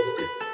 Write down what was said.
Música